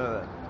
none of that.